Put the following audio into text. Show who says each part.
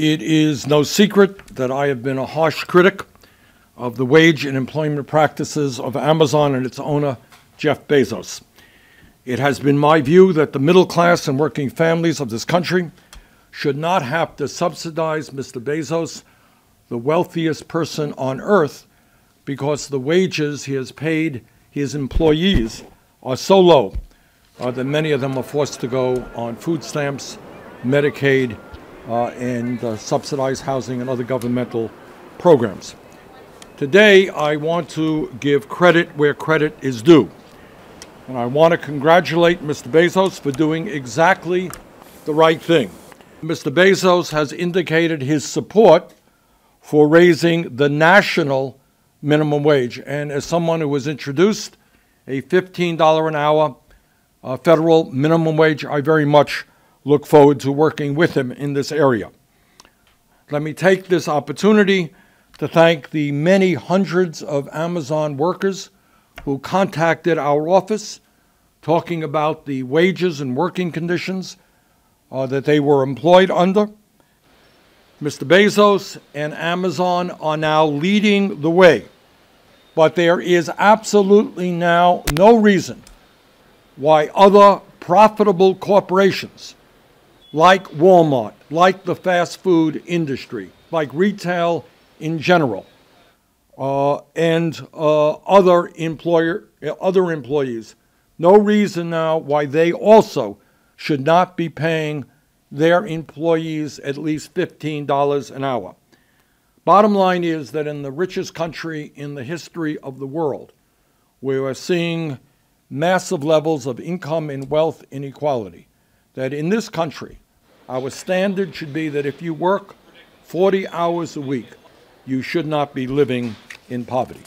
Speaker 1: It is no secret that I have been a harsh critic of the wage and employment practices of Amazon and its owner, Jeff Bezos. It has been my view that the middle class and working families of this country should not have to subsidize Mr. Bezos, the wealthiest person on earth, because the wages he has paid his employees are so low uh, that many of them are forced to go on food stamps, Medicaid, and uh, subsidized housing and other governmental programs. Today, I want to give credit where credit is due. And I want to congratulate Mr. Bezos for doing exactly the right thing. Mr. Bezos has indicated his support for raising the national minimum wage. And as someone who was introduced a $15 an hour uh, federal minimum wage, I very much look forward to working with him in this area. Let me take this opportunity to thank the many hundreds of Amazon workers who contacted our office talking about the wages and working conditions uh, that they were employed under. Mr. Bezos and Amazon are now leading the way, but there is absolutely now no reason why other profitable corporations like Walmart, like the fast food industry, like retail in general, uh, and uh, other employer, other employees. No reason now why they also should not be paying their employees at least $15 an hour. Bottom line is that in the richest country in the history of the world, we are seeing massive levels of income and wealth inequality. That in this country, our standard should be that if you work 40 hours a week, you should not be living in poverty.